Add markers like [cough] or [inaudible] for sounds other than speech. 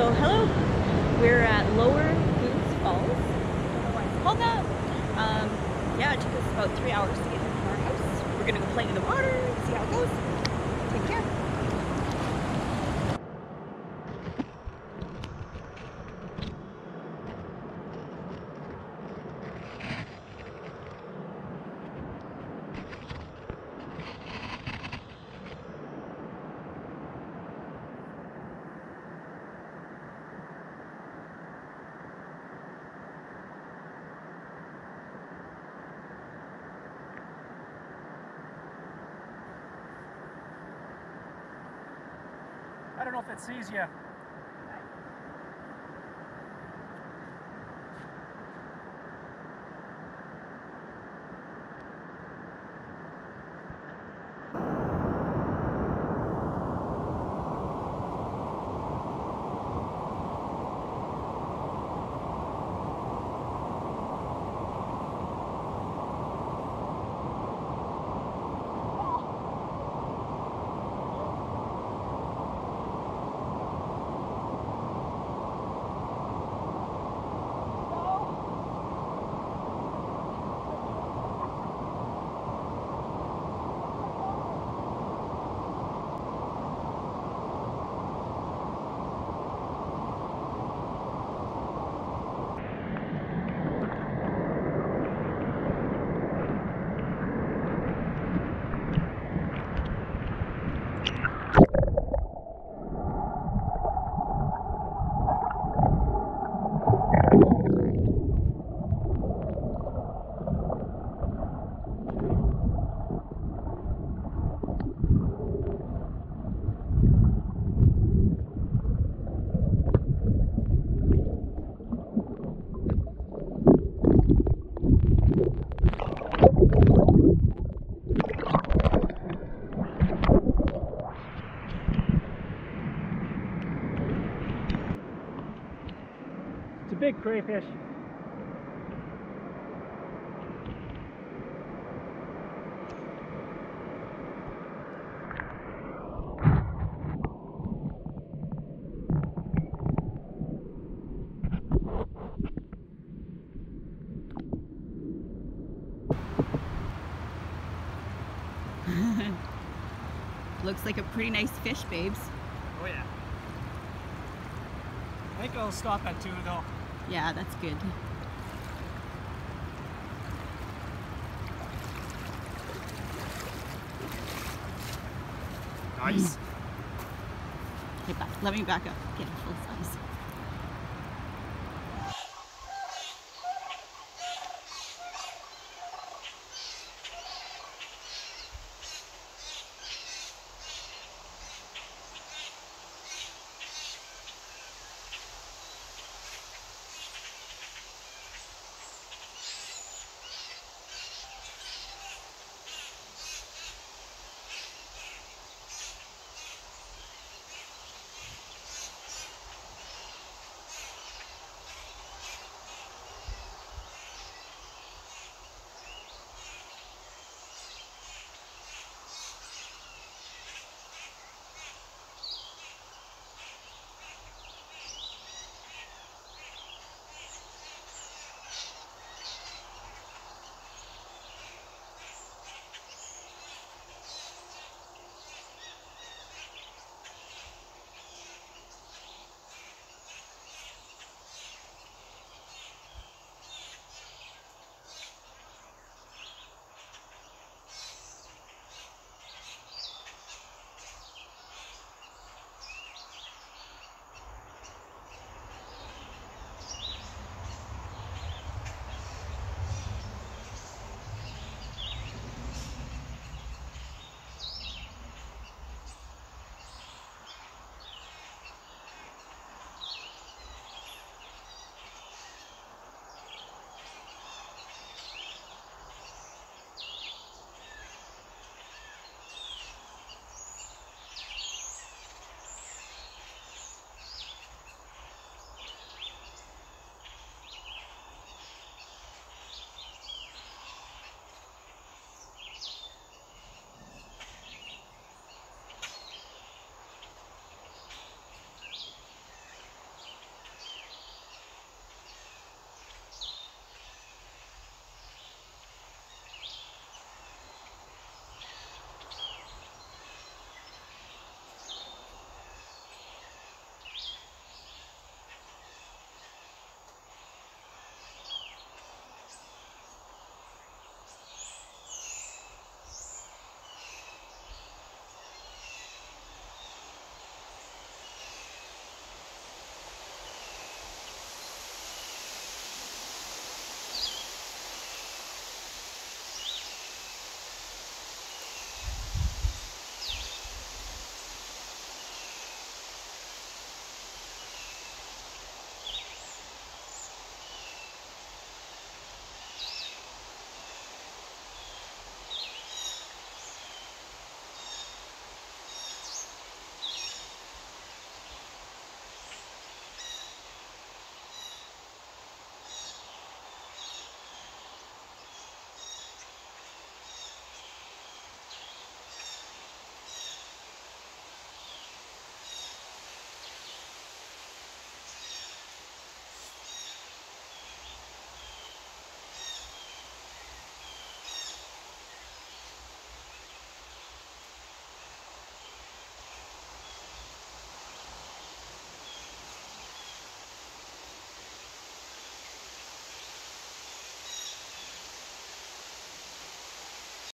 So hello, we're at Lower Goose Falls. Called that. Um, yeah, it took us about three hours to get from our house. We're gonna go play in the water, see how it goes. Take care. I don't know if it sees you. It's a big crayfish. [laughs] Looks like a pretty nice fish, babes. Oh yeah. I think I'll stop at two though. Yeah, that's good. Nice. Okay, back. Let me back up. Get a full size.